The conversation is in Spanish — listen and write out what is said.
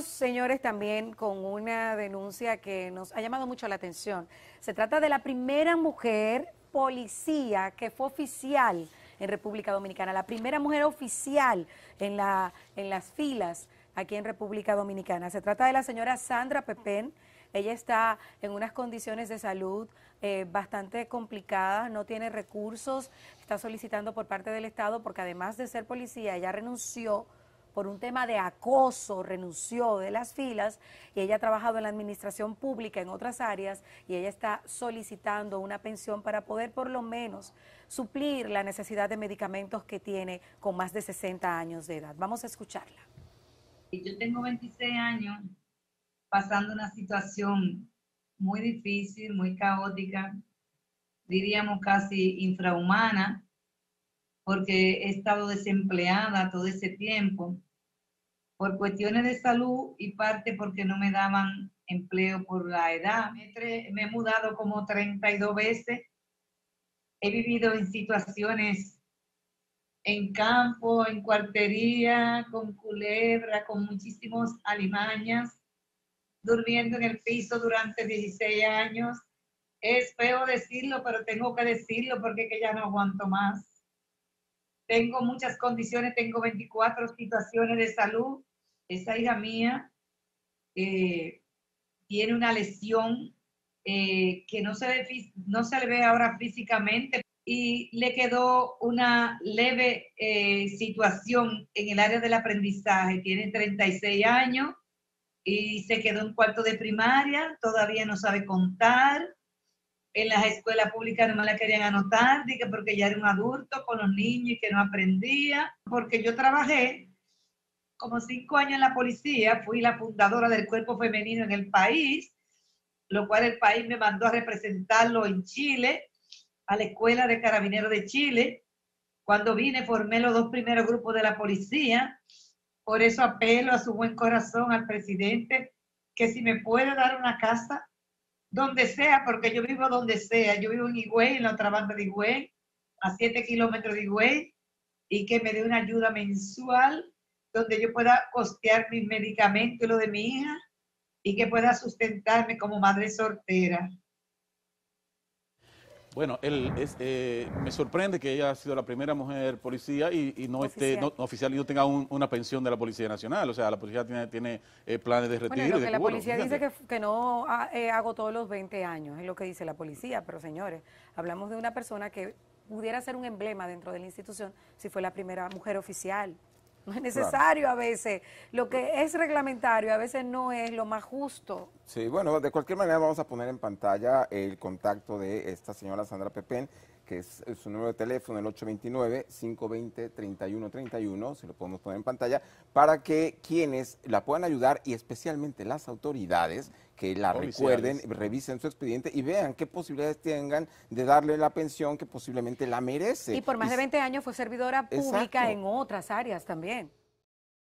Señores, también con una denuncia que nos ha llamado mucho la atención. Se trata de la primera mujer policía que fue oficial en República Dominicana, la primera mujer oficial en, la, en las filas aquí en República Dominicana. Se trata de la señora Sandra Pepén. Ella está en unas condiciones de salud eh, bastante complicadas, no tiene recursos, está solicitando por parte del Estado porque además de ser policía, ella renunció por un tema de acoso, renunció de las filas y ella ha trabajado en la administración pública en otras áreas y ella está solicitando una pensión para poder por lo menos suplir la necesidad de medicamentos que tiene con más de 60 años de edad. Vamos a escucharla. Yo tengo 26 años pasando una situación muy difícil, muy caótica, diríamos casi infrahumana, porque he estado desempleada todo ese tiempo por cuestiones de salud y parte porque no me daban empleo por la edad. Me, he mudado como 32 veces. He vivido en situaciones en campo, en cuartería, con culebra, con muchísimos alimañas, durmiendo en el piso durante 16 años. Es feo decirlo, pero tengo que decirlo porque que ya no aguanto más. Tengo muchas condiciones, tengo 24 situaciones de salud esa hija mía eh, tiene una lesión eh, que no se, ve, le ve ahora físicamente y le quedó una leve eh, situación en el área del aprendizaje. Tiene 36 años y se quedó en cuarto de primaria, todavía no sabe contar. En las escuelas públicas no me la querían anotar, porque ya era un adulto con los niños y que no aprendía, porque yo trabajé como cinco años en la policía, fui la fundadora del cuerpo femenino en el país, lo cual el país me mandó a representarlo en Chile, a la Escuela de Carabineros de Chile. Cuando vine formé los dos primeros grupos de la policía. Por eso apelo a su buen corazón al presidente que si me puede dar una casa donde sea, porque yo vivo donde sea. Yo vivo en Higüey, en la otra banda de Higüey, a siete kilómetros de Higüey, y que me dé una ayuda mensual donde yo pueda costear mis medicamentos y lo de mi hija y que pueda sustentarme como madre soltera. Bueno, él es, eh, me sorprende que ella ha sido la primera mujer policía y, no oficial. esté no, oficial y no tenga una pensión de la Policía Nacional. O sea, la policía tiene, tiene eh, planes de retiro. Bueno, lo que la policía dice que, que no eh, hago todos los 20 años, es lo que dice la policía. Pero señores, hablamos de una persona que pudiera ser un emblema dentro de la institución si fue la primera mujer oficial. No es necesario a veces. Lo que es reglamentario a veces no es lo más justo. Sí, bueno, de cualquier manera vamos a poner en pantalla el contacto de esta señora Sandra Pepén, que es su número de teléfono, el 829-520-3131, se lo podemos poner en pantalla, para que quienes la puedan ayudar y especialmente las autoridades que la recuerden, revisen su expediente y vean qué posibilidades tengan de darle la pensión que posiblemente la merece. Y por más de 20 años fue servidora pública en otras áreas también.